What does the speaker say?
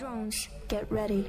Drones, get ready.